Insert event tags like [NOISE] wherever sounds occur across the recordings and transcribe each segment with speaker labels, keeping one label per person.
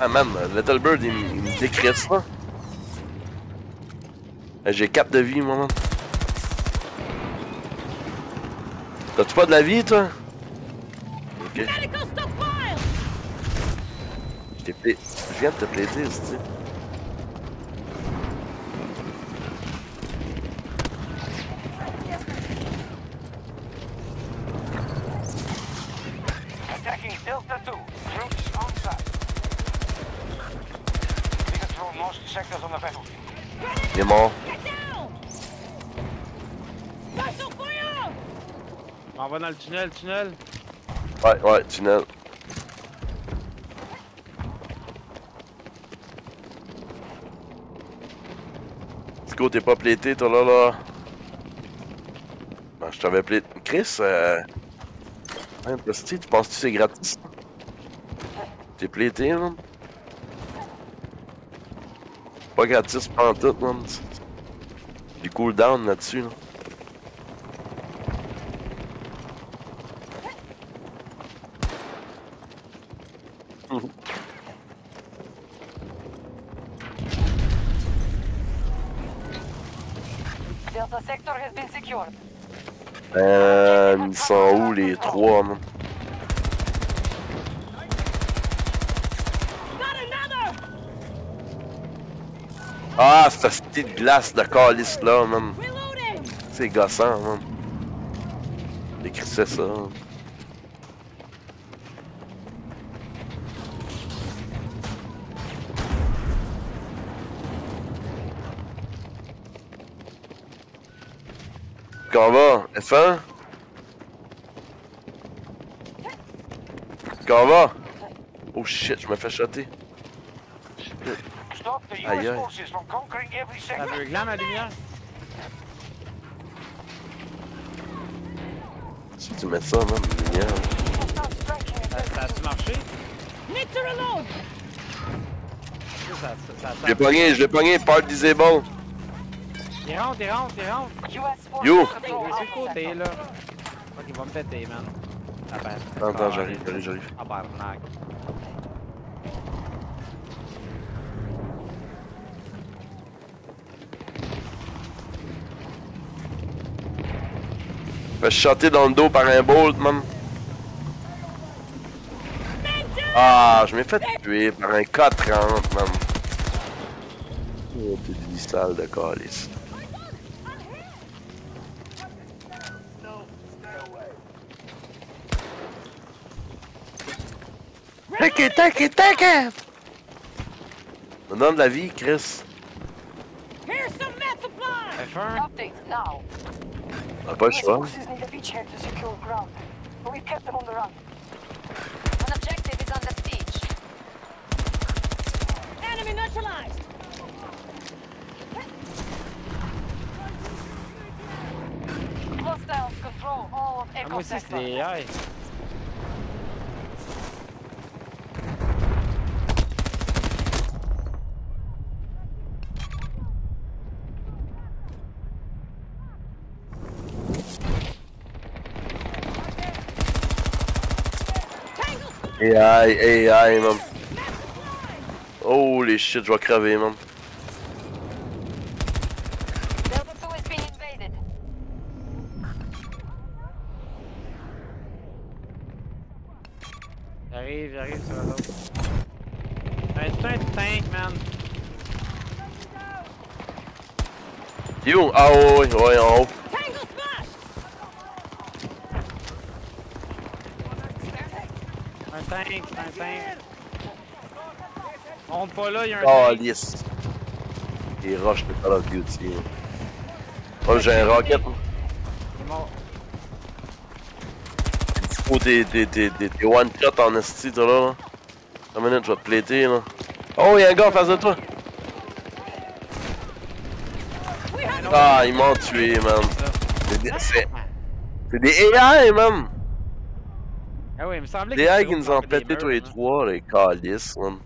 Speaker 1: Ah man, Little Bird il, il me décrit ça. Eh, J'ai 4 de vie, moi. T'as-tu pas de la vie, toi? Ok. Je viens de te plaider, tu
Speaker 2: Attacking Delta 2. Troops on site. We control most sectors on the battlefield.
Speaker 1: Il est mort.
Speaker 3: Get down! Special fire!
Speaker 4: On va dans le tunnel, tunnel.
Speaker 1: Ouais, ouais, tunnel. Tico, t'es pas plété, toi, là, là. Ben, je t'avais plété. Chris, euh... Tu penses que c'est gratis? T'es plété, man? Pas gratis, pas en tout, man. Du cooldown là-dessus, là.
Speaker 5: Delta sector has been secured.
Speaker 1: Euh, ils sont où les trois, man?
Speaker 3: Got another!
Speaker 1: Ah, cette petite glace de calice là, man. C'est gossant, man. J'écrissais ça. man. Va? F1? Qu'on va? Oh shit, je me fais shotter.
Speaker 2: Conquering every sector.
Speaker 4: Aveuglant ma lumière.
Speaker 1: Si tu mets ça, lumière.
Speaker 5: Hostile striking at
Speaker 4: Ça, a-tu marché?
Speaker 1: Je l'ai pogné, je l'ai pogné, part disable.
Speaker 4: Il rentre, il rentre, il rentre.
Speaker 1: Yo.
Speaker 5: control
Speaker 4: Il est
Speaker 5: Alpha
Speaker 4: sur le côté, là. Ok, il va me péter, man. Ah ben.
Speaker 1: Attends, attends, j'arrive, j'arrive, j'arrive.
Speaker 4: Ah.
Speaker 1: Fais shotter dans le dos par un bolt, man. Ah, je m'ai fait tuer par un K30, man. Oh, t'es du sale de calice. T'inquiète, t'inquiète, t'inquiète! Me donne de la vie, Chris.
Speaker 3: Here's some med supplies!
Speaker 4: F1.
Speaker 5: Update now.
Speaker 1: T'as pas le
Speaker 5: US
Speaker 1: choix.
Speaker 5: forces need a beachhead to secure ground. But we've kept them on the run.
Speaker 6: An objective is under siege.
Speaker 3: Enemy neutralized!
Speaker 5: Hostiles control all of Echo
Speaker 4: moi aussi, c'est AI.
Speaker 1: AI, AI, man. Holy shit, je vais crever, man.
Speaker 5: Delta 2 has been invaded.
Speaker 4: J'arrive, j'arrive sur l'autre. Hey, c'est un tank, man.
Speaker 1: You? Ah ouais, ouais, en haut.
Speaker 3: Tangle smash!
Speaker 4: Un tank, c'est un tank. On rentre pas là, il y a un
Speaker 1: Oh,
Speaker 4: tank.
Speaker 1: lisse. Les roches de Call of Duty. Oh, j'ai un rocket.
Speaker 4: Il est mort.
Speaker 1: Du coup, t'es, one shot en esti, toi là. Une minute, je vais te plaiter, là. Oh, y'a un gars en face de toi. Ah, ils m'ont tué, man. C'est des, c'est, c'est des AI, man.
Speaker 4: Ah oui, il me semblait
Speaker 1: Des
Speaker 4: que c'était
Speaker 1: qui nous ont pété tous les trois, les calices, man.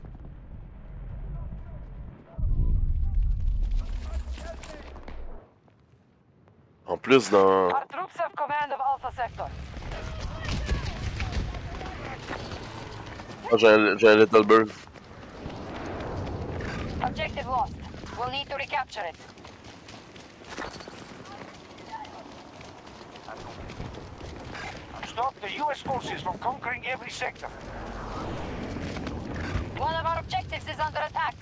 Speaker 1: En plus, dans. Ah, j'ai un, j'ai un Little Bird.
Speaker 6: Objective lost. We'll need to recapture it.
Speaker 2: Stop the US forces from conquering every sector.
Speaker 6: One of our objectives is under attack.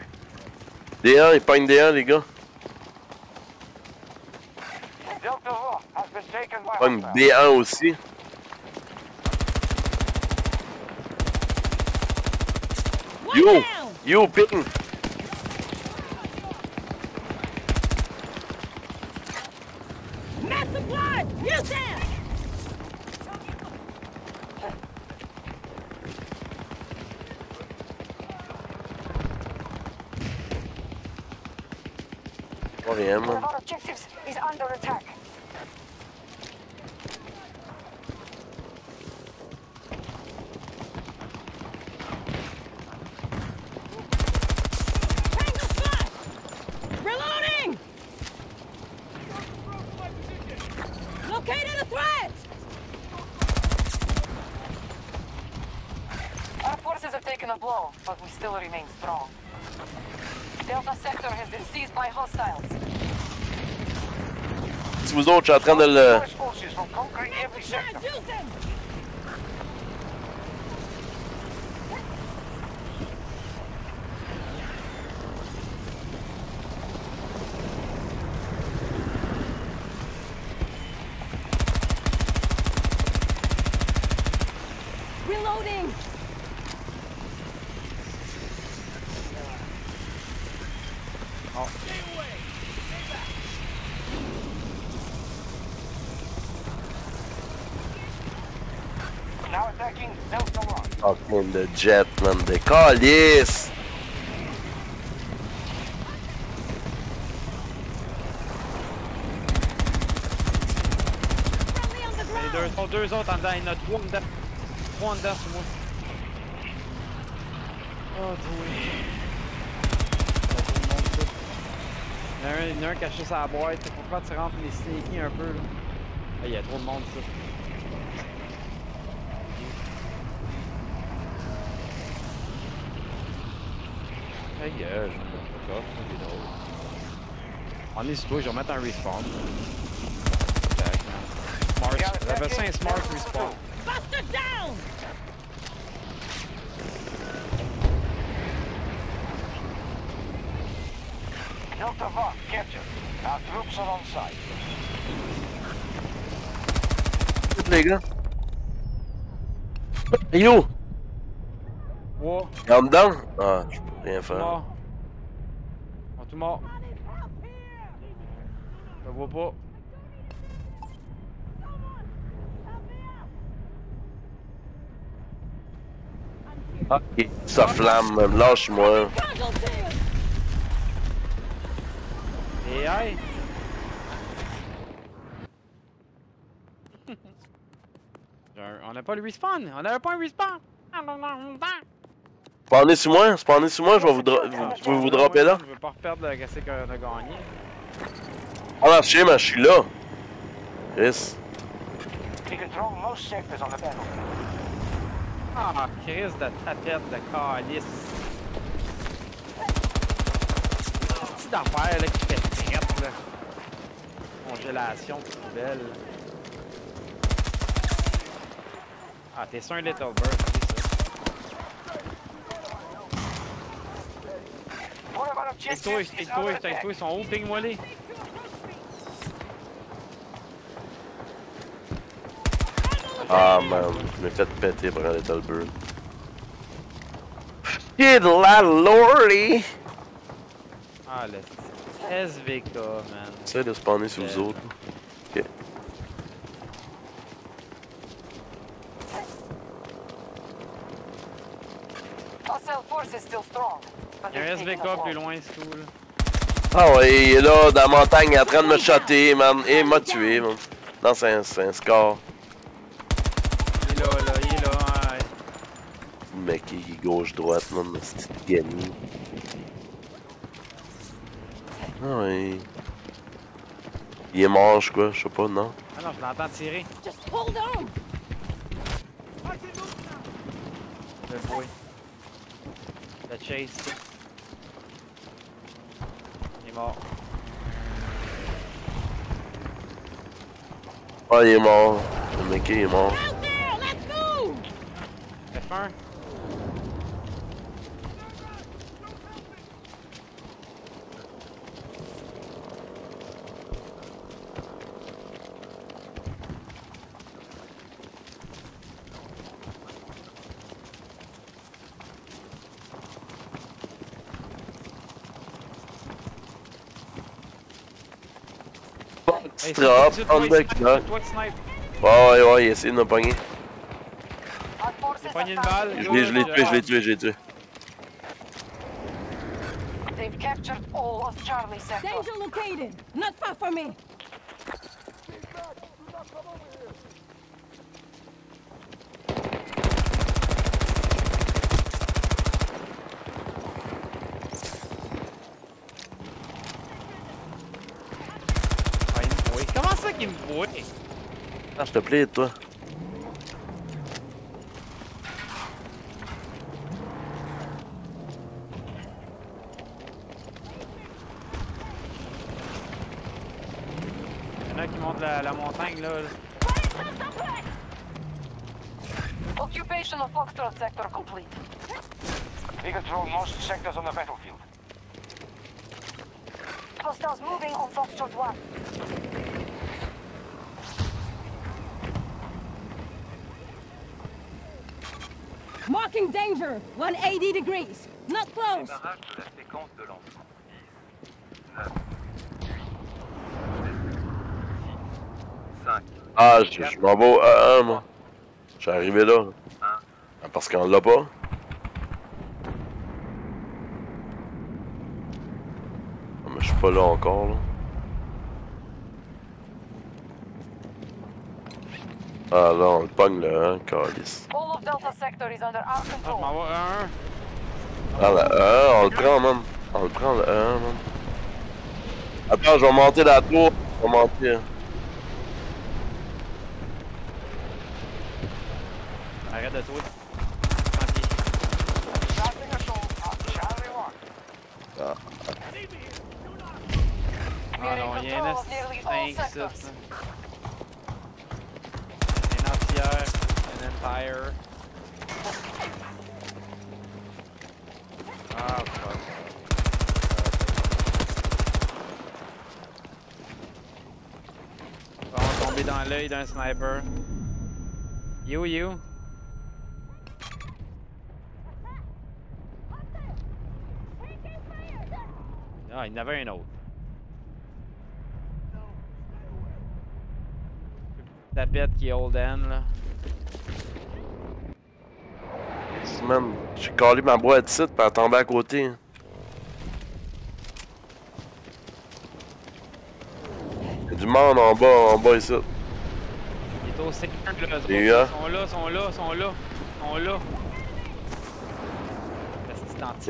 Speaker 1: D1, il pogne D1, les gars.
Speaker 2: Delta Law has been taken by
Speaker 1: Pogne
Speaker 2: hostiles.
Speaker 1: D1 aussi.
Speaker 3: One
Speaker 1: You!
Speaker 3: down!
Speaker 1: You, ping!
Speaker 3: Med supplies! Use them!
Speaker 1: Pas rien,
Speaker 5: One
Speaker 1: man.
Speaker 5: of our objectives is under attack.
Speaker 3: Tango spot! Reloading! Located a threat!
Speaker 6: Our forces have taken a blow, but we still remain strong. Delta sector has been seized by hostiles.
Speaker 1: Si vous autres, je suis en train de le...
Speaker 2: US forces from conquering every sector.
Speaker 3: Supplies, use them! Reloading!
Speaker 2: Now attacking Law.
Speaker 1: Fucking de jet, man.
Speaker 3: On the
Speaker 4: Les deux, sont deux autres en dedans. Il y en a trois en dedans. Trois en dedans sur moi. Oh, toi. Il y en a un, il y en a un caché sur la boîte. Pourquoi tu rentres les sneaky un peu là? Ah, il y a trop de monde ça. Hey, gueule, je me pas c'est drôle. On est toi, je vais remettre un respawn. Jack, man. Smart. J'appelle ça un smart respawn.
Speaker 3: Buster down!
Speaker 2: Delta Law captured. Our troops are on site.
Speaker 1: Les gars. Yo!
Speaker 4: Wow?
Speaker 1: Ah, je rien faire.
Speaker 4: mort. On est tout mort. Je le vois pas.
Speaker 1: Ah, il ça flamme. Lâche-moi.
Speaker 4: Et aïe! [LAUGHS] On n'a pas le respawn! On n'avait pas un respawn!
Speaker 1: Spawnez sur moi, spawnez sur moi, je vais vous, dro- vous, dropper là.
Speaker 4: Je veux pas reperdre qu'est-ce qu'on a gagné.
Speaker 1: Je sais, mais je suis là. Chris.
Speaker 4: Ah, crise de tapette de calice. Petite affaire là qui fait traite là. Congélation, poubelle. Ah, t'es sur un Little Bird, c'est ça.
Speaker 2: One of our
Speaker 4: Take
Speaker 2: objectives
Speaker 4: toi,
Speaker 2: is
Speaker 4: take
Speaker 2: under
Speaker 4: toi,
Speaker 2: attack.
Speaker 4: take toi, ils sont où? Ping-moi les.
Speaker 1: Ah, man. Je m'ai fait péter par un Little Bird. Shit, la lordy!
Speaker 4: Ah, le SVK, man.
Speaker 1: Essaye de spawner sur vous autres. Ok.
Speaker 6: Hostile force is still strong.
Speaker 4: Il y a un SVK plus loin, c'est tout là.
Speaker 1: Ah ouais, il est là, dans la montagne, il est en train de me shotter, man. Et il m'a tué, man. Non, c'est un, c'est un score.
Speaker 4: Il est là, là, il est là, ouais.
Speaker 1: Mec, il est gauche-droite, man. C'est gagné. Ah ouais. Il est mort, je crois, je sais pas, non?
Speaker 4: Ah non, je l'entends tirer.
Speaker 3: Just hold on!
Speaker 4: Le boy. Le chase. Mort.
Speaker 1: Ah, il est mort. Le mec est mort.
Speaker 3: Out there! Let's move!
Speaker 4: F1. Toi
Speaker 1: on
Speaker 4: qui snipe.
Speaker 1: Ouais, ouais, ouais, il essaie de me pogner.
Speaker 4: J'ai pogné une balle.
Speaker 1: Je l'ai, je l'ai tué, je l'ai tué, je l'ai tué.
Speaker 6: They've captured all of Charlie sector.
Speaker 3: Danger located! Not far from me!
Speaker 4: Ah, il me voit. Comment ça qu'il me voit?
Speaker 1: Ah, s'il te plaît, toi.
Speaker 4: Il y en a qui montent la, la montagne là.
Speaker 6: Occupation of Foxtrot sector complete.
Speaker 2: We control most sectors on the battlefield.
Speaker 5: hostiles moving on Foxtrot 1.
Speaker 3: Danger! 180 degrees! Not close!
Speaker 2: Démarrage de la séquence de lancement. 5,
Speaker 1: Ah, je, je m'en vais au A1, moi. Je suis arrivé là. Ah, Parce qu'on l'a pas. Ah, mais je suis pas là encore, là. Ah non, on le pogne là, hein, calice.
Speaker 4: Ah le 1
Speaker 1: ah, euh, on le prend, man. On le prend le euh, 1, man. Attends, je vais monter la tour. Monter.
Speaker 4: Arrête de toi. Ah. Non, il y a 5, Vita and Empire. Oh ah, fuck. Dans l'œil d'un sniper. You, you. Ah, il y en avait un autre. Tapette qui est old end là.
Speaker 1: Man, j'ai collé ma boîte ici, puis elle est tombée à côté. Y'a du monde en bas, en bas ici.
Speaker 4: Il est au 5 là. autres. Sont là, sont là, sont là, sont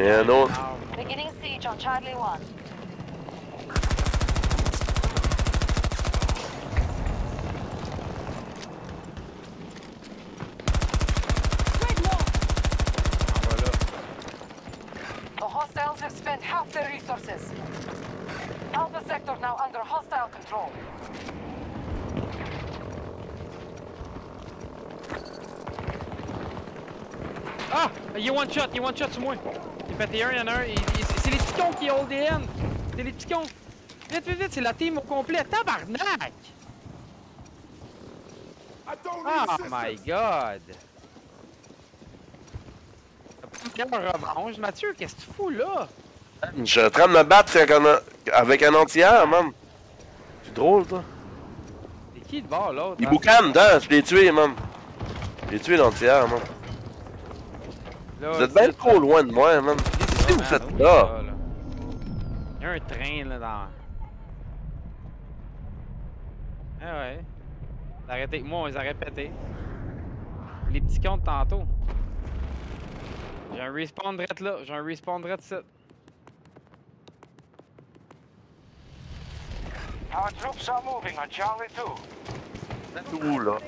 Speaker 1: un autre.
Speaker 5: Beginning siege on Charlie 1.
Speaker 3: Spread north!
Speaker 4: En bas là.
Speaker 6: The hostiles have spent half their resources. Alpha sector now under hostile control.
Speaker 4: Ah! Il est one shot, il est one shot sur moi. Il est pété un, il y en a un. C'est les petits cons qui hold the end. C'est les petits cons. Vite, vite, vite, c'est la team au complet. Tabarnak! Oh my god! Une revanche, Mathieu, qu'est-ce que tu fous là?
Speaker 1: Je suis en train de me battre avec un, avec un entière, man. C'est drôle, ça.
Speaker 4: C'est qui de bord l'autre?
Speaker 1: Il
Speaker 4: hein?
Speaker 1: boucane dedans, je l'ai tué, man. Je l'ai tué l'entière, man.
Speaker 4: Là,
Speaker 1: Vous êtes bien trop loin de moi, man. Vous
Speaker 4: oublie
Speaker 1: là?
Speaker 4: Il y a un train là dans. Ah ouais. Moi, on les pété. Les petits comptes tantôt. J'ai un respawn direct là, j'ai un respawn direct ici.
Speaker 2: Our troops are moving on Charlie 2.
Speaker 1: Tout, là?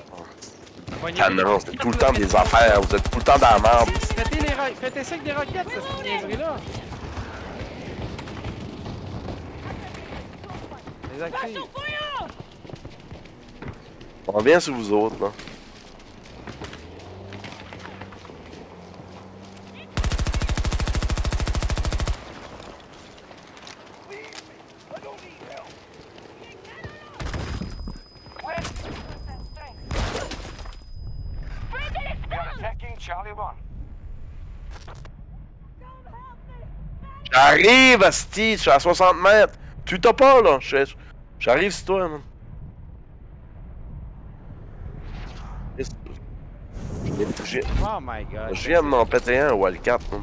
Speaker 4: Pognez-
Speaker 1: Ah non, c'est tout le temps des affaires. Vous êtes tout le temps dans la merde.
Speaker 4: Faites les ro- Faites ça avec des roquettes, ça, cette niaiserie là. Désactive.
Speaker 3: Special fire!
Speaker 1: On vient sur vous autres, là.
Speaker 2: We are attacking Charlie 1.
Speaker 1: J'arrive, Asti, je suis à 60 mètres. Tu t'as pas, là? J'arrive sur toi, man. Qu'est-ce que- J'ai-
Speaker 4: Oh my god.
Speaker 1: Je viens de m'en péter un, man.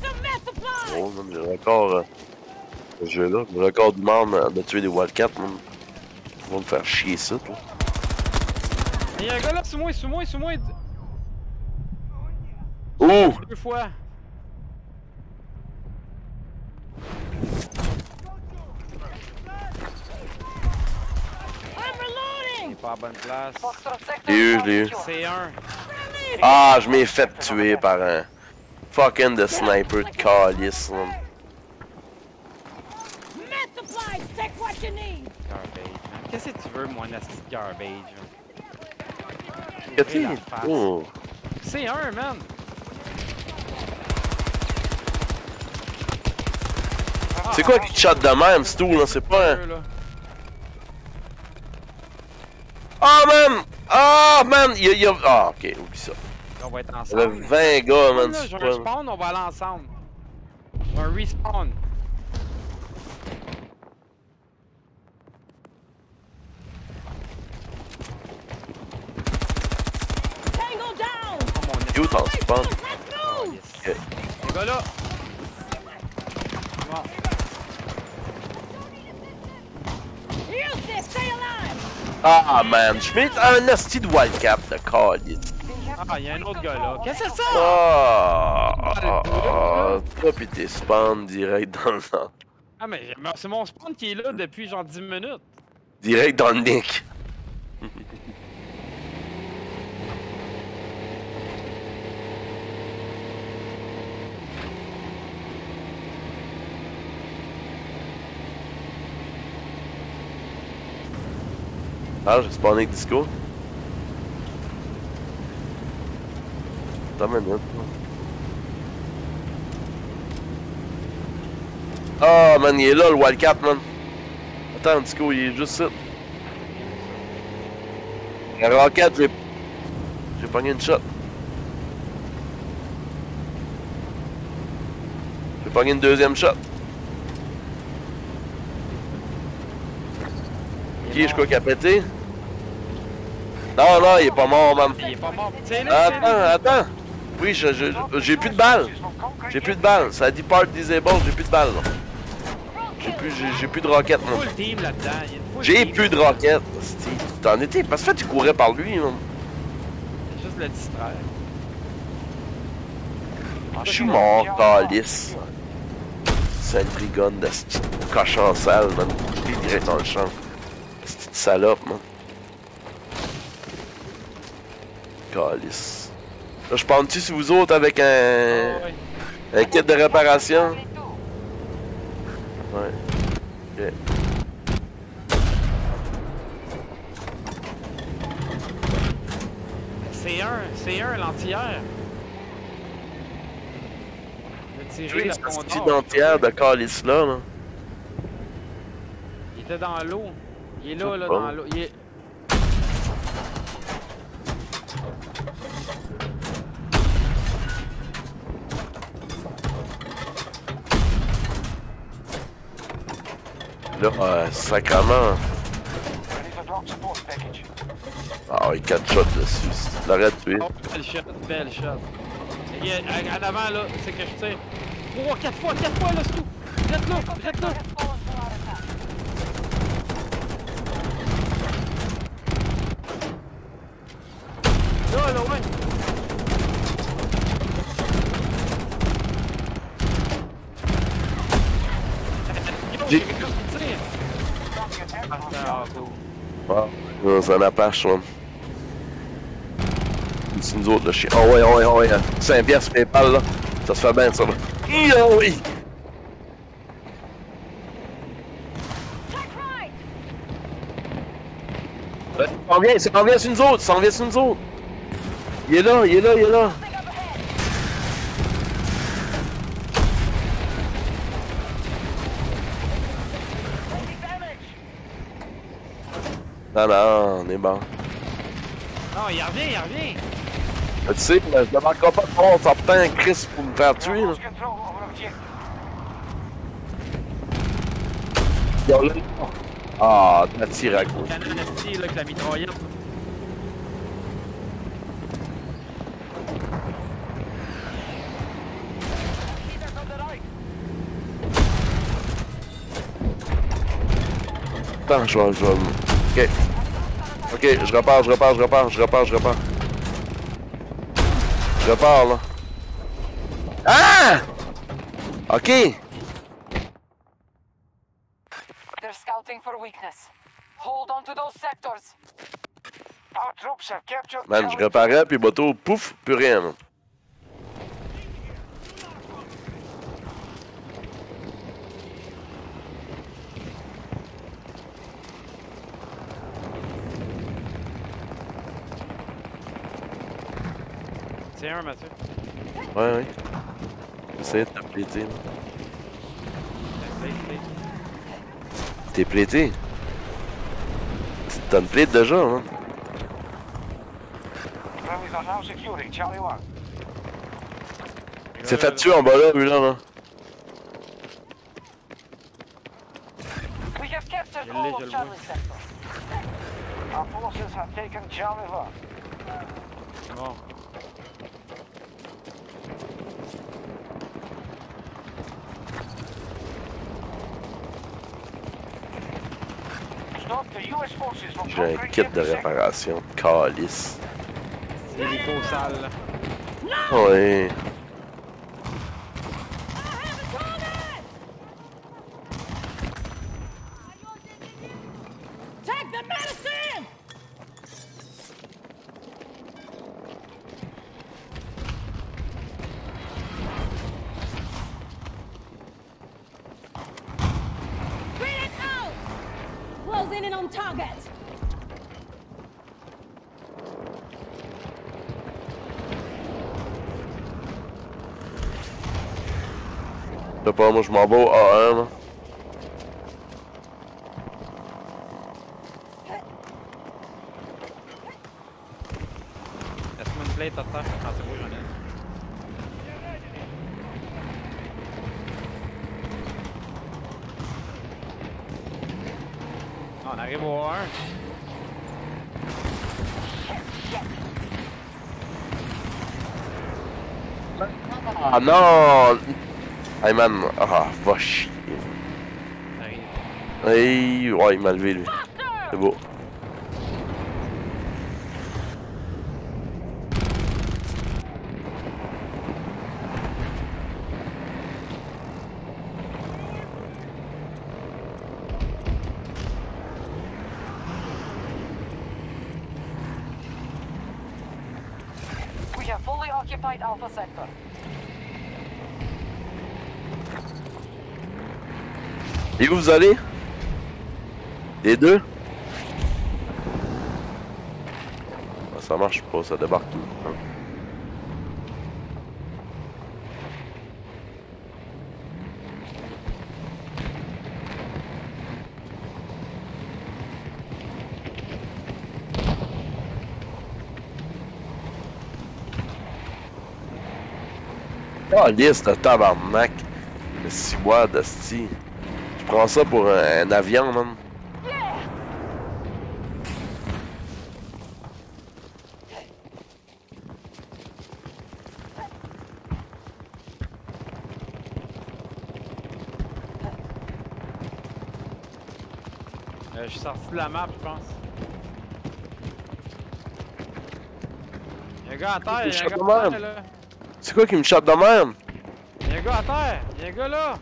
Speaker 3: Some med supplies!
Speaker 1: Oh, man, j'ai le record. euh, ce jeu-là. Le record du monde euh, de tuer des Wildcats, man. Ils vont me faire chier ça, toi.
Speaker 4: Il y a un gars là, sous moi, sous moi, sous moi.
Speaker 1: Ouh!
Speaker 4: Deux fois. Pas à bonne place.
Speaker 1: J'ai eu, je l'ai eu.
Speaker 4: C'est un.
Speaker 1: Ah, je m'ai fait tuer par un fucking de sniper de calice.
Speaker 4: Qu'est-ce que tu veux, mon asti de garbage?
Speaker 1: Qu'est-ce que
Speaker 4: face.
Speaker 1: Oh!
Speaker 4: C'est un, man.
Speaker 1: C'est quoi qui te shot de même, c'est tout, là? C'est pas un. Ah, man! Ah, man! Il y a, Ah, ok, oublie ça.
Speaker 4: On va être
Speaker 1: Il y
Speaker 4: ensemble.
Speaker 1: avait 20 gars, man.
Speaker 4: Là, on va aller ensemble. Un respawn.
Speaker 3: Tango down!
Speaker 4: Oh mon
Speaker 1: t'en spawn?
Speaker 4: Oh. Les gars là.
Speaker 1: Ah, man! Je mets un asti de Wildcat de calice.
Speaker 4: Ah, il y a un autre gars là. Qu'est-ce que c'est ça?
Speaker 1: Ah! Ah! Ah! Toi, pis t'es spawn direct dans le.
Speaker 4: Ah, mais c'est mon spawn qui est là depuis genre 10 minutes.
Speaker 1: Direct dans le nick. Ah, j'ai spawné avec Disco. Attends une minute. Ah, man, il est là, le Wildcat, man. Attends, Disco, il est juste ça. La roquette, j'ai. J'ai pogné une shot. J'ai pogné une deuxième shot. Qui je crois qu'il a pété? Non, non, il est pas mort, man.
Speaker 4: Il est pas mort.
Speaker 1: Attends, attends. Oui, je- je- j'ai plus de balles. J'ai plus de balles. Ça dit part disable, j'ai plus de balles. J'ai plus, j'ai- j'ai plus de roquettes,
Speaker 4: full
Speaker 1: J'ai plus de roquettes. T'en étais. Parce que tu courais par lui, man.
Speaker 4: Juste le distraire.
Speaker 1: Je suis mort, calice. C'est une brigade de ce petit cochon sale, man. Je l'ai direct dans le champ. Cette salope, man. Calice. Là, je pense-tu sur vous autres avec un,
Speaker 4: ouais.
Speaker 1: un kit de réparation? Ouais. Ok.
Speaker 4: C'est un, c'est un l'entière.
Speaker 1: J'ai
Speaker 4: la
Speaker 1: petite dentière de calice là, là.
Speaker 4: Il était dans l'eau. Il est là, là,
Speaker 1: pas.
Speaker 4: dans l'eau. Il est...
Speaker 1: Là, euh, sacrement. Ah, il 4 shots dessus. Tu l'aurais tué.
Speaker 4: Oh, belle shot, belle shot. Est en avant, là, c'est que je tire. Oh, quatre fois, quatre fois, là, c'est tout. Reste là. Là, là, ouais.
Speaker 1: Dans un Apache, man. C'est nous autres, là, chier. Oh ouais, oh ouais, oh ouais. 5 piastres, PayPal, là. Ça se fait bien, ça, là. Oh oui! C'est combien, c'est combien sur nous autres, ça revient sur nous autres. Il est là, il est là, il est là. Non, non, on est bon.
Speaker 4: Non, il revient, il revient!
Speaker 1: Tu sais, je ne manquerai pas de voir certain Chris pour me faire tuer. Là. Ah, t'as tiré à gauche.
Speaker 4: Canon esti, là, avec la mitraillette.
Speaker 1: Attends, je vais, je vais... Ok. Ok, je repars, je repars, je repars, je repars, je repars. Je repars, là. Ah! Ok.
Speaker 6: They're scouting for weakness. Hold on to those sectors.
Speaker 2: Our troops have captured
Speaker 1: Man, je
Speaker 2: Charlie.
Speaker 1: reparais, puis bateau, pouf, plus rien, man.
Speaker 4: Tiens un, Mathieu.
Speaker 1: Ouais, ouais. J'essaie de te pléter. T'es plété? T'as une plate déjà, hein?
Speaker 2: Friendlies are now securing Charlie 1.
Speaker 1: C'est fait tuer en bas là, lui là, là.
Speaker 6: Sector.
Speaker 2: Our forces have taken Charlie 1.
Speaker 4: C'est bon.
Speaker 2: Stop the US forces from
Speaker 1: J'ai un kit de réparation. Calice.
Speaker 4: C'est.
Speaker 1: Ouais. Je sais pas, moi je m'en vais au A1, là.
Speaker 4: Laisse-moi une plate à terre. Ah, c'est beau, j'en ai une. Ah, On 1.
Speaker 1: Ah ah, va chier. Ouais, il m'a levé lui. C'est beau. Et où vous allez? Les deux? Ah, ça marche pas, ça débarque tout temps. Ah, liste de tabarnak. Le ciboire d'asti. Prends ça pour un, un avion, man.
Speaker 4: Euh, je suis sorti de la map, je pense. Y'a un gars à terre, y'a un gars à terre, là.
Speaker 1: C'est quoi qui me chope de même?
Speaker 4: Y'a un gars à terre, y'a un gars là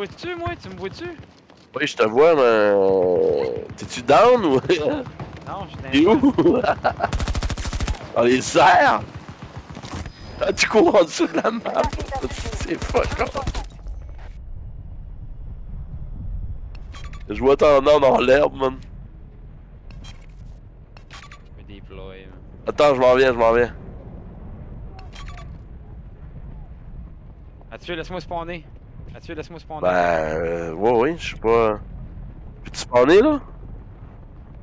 Speaker 4: vois-tu, moi? Tu me vois-tu?
Speaker 1: Oui, je te vois, mais. Euh, t'es-tu down ou?
Speaker 4: non, je suis down.
Speaker 1: T'es où? [LAUGHS] Dans les serres? Ah, tu cours en dessous de la map! C'est fuck! Je vois ton nom dans l'herbe, man. Attends, je m'en viens, je m'en viens.
Speaker 4: As-tu, laisse-moi spawner. Mathieu, laisse-moi spawner.
Speaker 1: Ben, euh, ouais, oui, je sais pas. Peux-tu spawner là?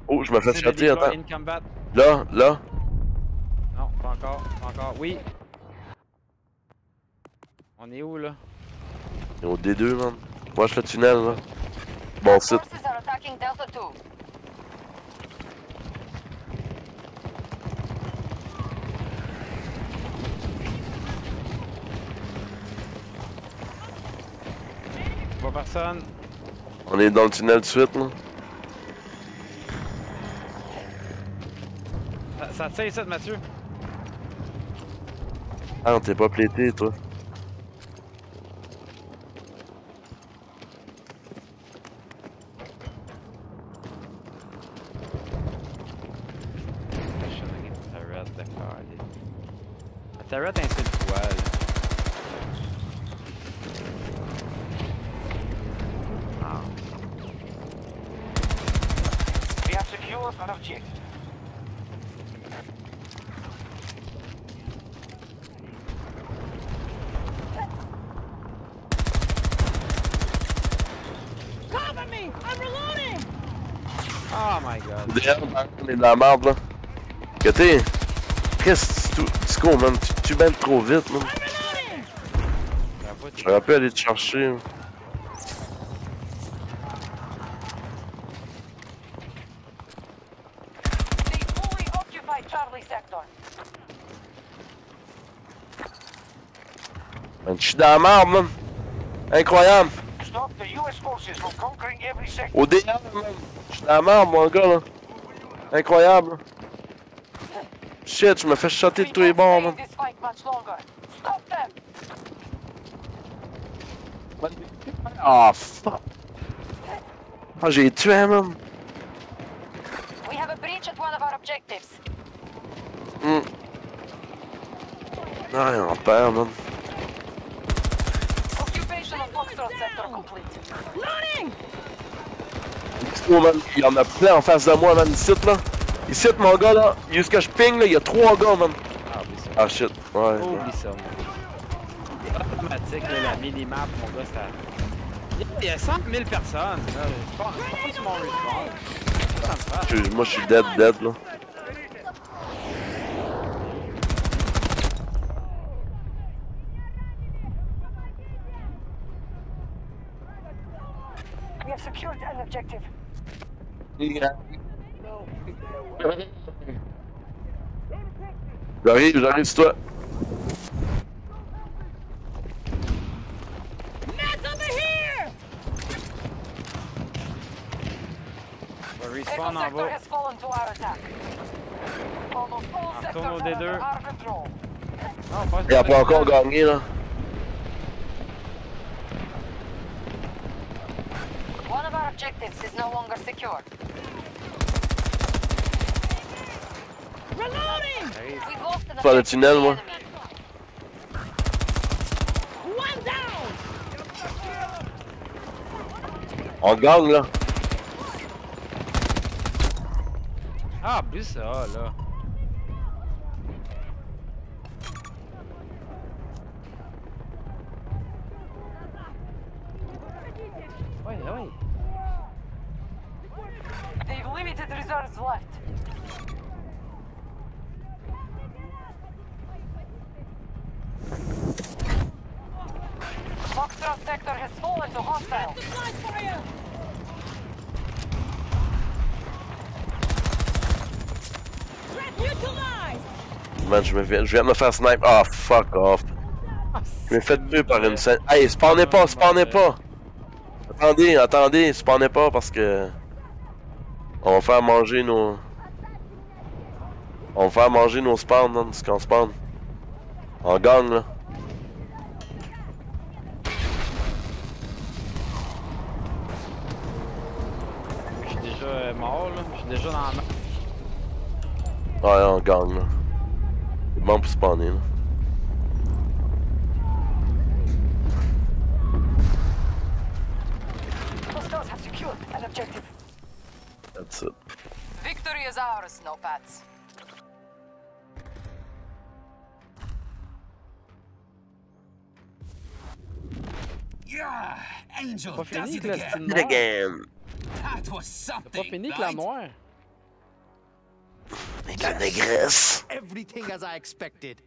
Speaker 1: Oh, je me fais shotter, attends.
Speaker 4: in combat.
Speaker 1: Là, là.
Speaker 4: Non, pas encore, pas encore. Oui. On est où là?
Speaker 1: Il est au D2, man. Watch le tunnel, là. Bon site.
Speaker 5: Forces are attacking Delta 2.
Speaker 4: Je vois personne.
Speaker 1: On est dans le tunnel tout de suite, là.
Speaker 4: Ça, ça tire ici, Mathieu.
Speaker 1: Ah, t'es pas plété, toi.
Speaker 4: Je suis avec une turret de calice. La turret est un seul poil. Ah.
Speaker 2: We have secured an objective.
Speaker 3: Cover me! I'm reloading!
Speaker 4: Oh my god.
Speaker 1: Derrière, on est dans la merde, là. Qu'est-ce que tu cours, man? Tu, tu bends trop vite, man. J'aurais pu aller te chercher. man. Man, je suis dans la merde, man. Incroyable. Au DR, man. Je suis dans la merde, mon gars, là. Incroyable. Shit, je me fais shotter de tous les bords, man. Ah, fuck. Ah, j'ai tué, man.
Speaker 5: We have a breach at one of our objectives.
Speaker 1: Hmm. Ah, on perd, man.
Speaker 5: Occupation of Foxtrot sector complete.
Speaker 3: Loading!
Speaker 1: Oh, man. Il y en a plein en face de moi, man. Ici, là. Ici, mon gars, là. Jusque je ping, là, il y a trois gars, man.
Speaker 4: Ah, ça.
Speaker 1: Ah, shit. Ouais.
Speaker 4: Oublie ça, moi. Automatique, là, la minimap, mon gars, c'est à- Il y a 100 000 personnes, là. Je pense que c'est mon respawn. Ça
Speaker 1: moi, je suis dead, dead, là.
Speaker 5: We have secured an objective.
Speaker 1: J'arrive, j'arrive sur toi.
Speaker 4: On va respawn en bas.
Speaker 5: has fallen to our attack. Almost all sectors
Speaker 4: tourne au
Speaker 5: are
Speaker 4: D2.
Speaker 5: under our control.
Speaker 4: Non, on passe
Speaker 1: Il a
Speaker 4: par
Speaker 1: pas encore gagné, là.
Speaker 5: One of our objectives is no longer secure.
Speaker 3: Reloading!
Speaker 4: Arrive.
Speaker 5: We've lost an
Speaker 1: Faire le
Speaker 5: objective
Speaker 1: tunnel,
Speaker 5: to the
Speaker 1: moi.
Speaker 5: enemy.
Speaker 3: One down!
Speaker 1: On gagne, là.
Speaker 4: Ah, oublie ça, là.
Speaker 1: Me viens, je viens de me faire snipe. Ah, fuck off. Je m'ai fait tuer par une scène. Hey, spawnez pas, spawnez pas. Attendez, attendez, spawnez pas parce que. On va faire manger nos. On va faire manger nos spawns, là, ce qu'on spawn. On gagne, là.
Speaker 4: Je suis déjà euh, mort, là. Je suis déjà dans la map.
Speaker 1: Ouais, on gagne, là. Mump spawning.
Speaker 5: Hostiles have secured an objective.
Speaker 1: That's it.
Speaker 6: Victory is ours, no Snowpats.
Speaker 7: Yeah, Angel does it again. That was something.
Speaker 4: Pas fini que la.
Speaker 8: Everything as I expected.